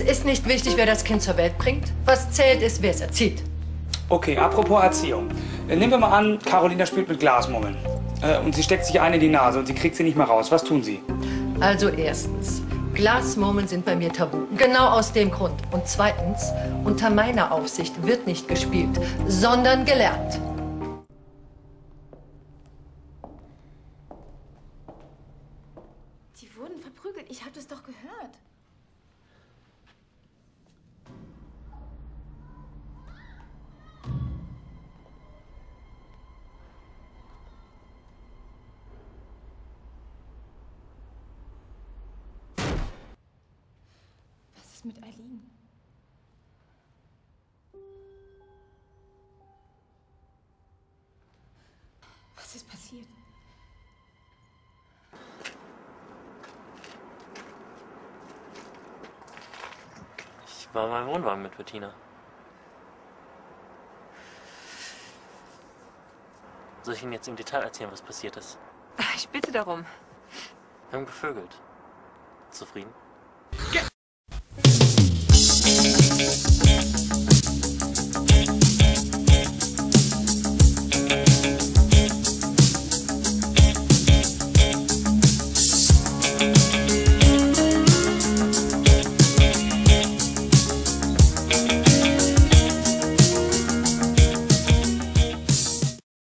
ist nicht wichtig, wer das Kind zur Welt bringt. Was zählt, ist, wer es erzieht. Okay, apropos Erziehung. Äh, Nehmen wir mal an, Carolina spielt mit Glasmummeln. Äh, und sie steckt sich eine in die Nase und sie kriegt sie nicht mehr raus. Was tun Sie? Also erstens, Glasmurmeln sind bei mir tabu. Genau aus dem Grund. Und zweitens, unter meiner Aufsicht wird nicht gespielt, sondern gelernt. Die wurden verprügelt. Ich habe das doch gehört. Ist mit Eileen? Was ist passiert? Ich war in meinem Wohnwagen mit Bettina. Soll ich Ihnen jetzt im Detail erzählen, was passiert ist? Ich bitte darum. Wir haben gevögelt. Zufrieden?